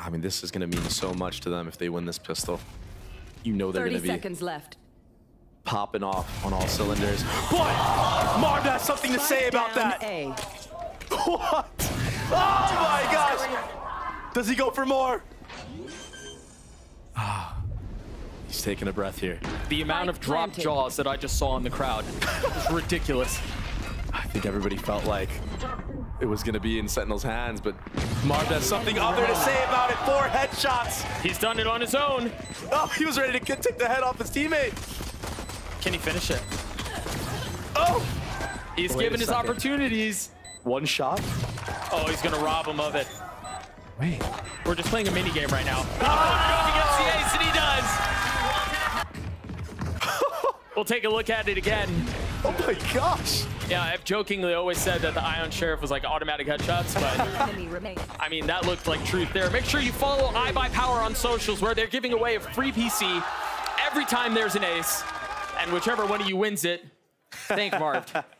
I mean, this is going to mean so much to them if they win this pistol. You know they're going to be seconds left. popping off on all cylinders. But Marv has something to say about that. A. What? Oh my gosh! Does he go for more? Ah, he's taking a breath here. The amount of Spike drop jaws that I just saw in the crowd is ridiculous. I think everybody felt like it was going to be in Sentinels' hands, but Marv has something other to say about it. Four headshots. He's done it on his own. Oh, he was ready to get- take the head off his teammate. Can he finish it? Oh, He's Wait a given his second. opportunities. one shot. Oh, he's gonna rob him of it. Wait. We're just playing a mini game right now. Oh, against the ace, and he does. we'll take a look at it again. Oh my gosh. Yeah, I've jokingly always said that the Ion Sheriff was like automatic headshots, but I mean, that looked like truth there. Make sure you follow iBuyPower on socials where they're giving away a free PC every time there's an ace. And whichever one of you wins it, thank Marv.